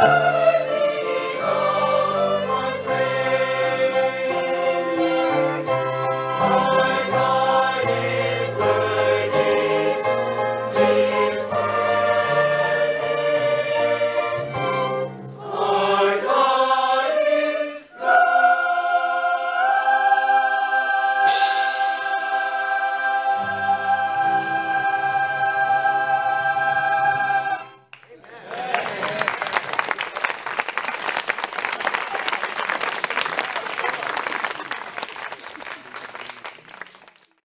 Bye.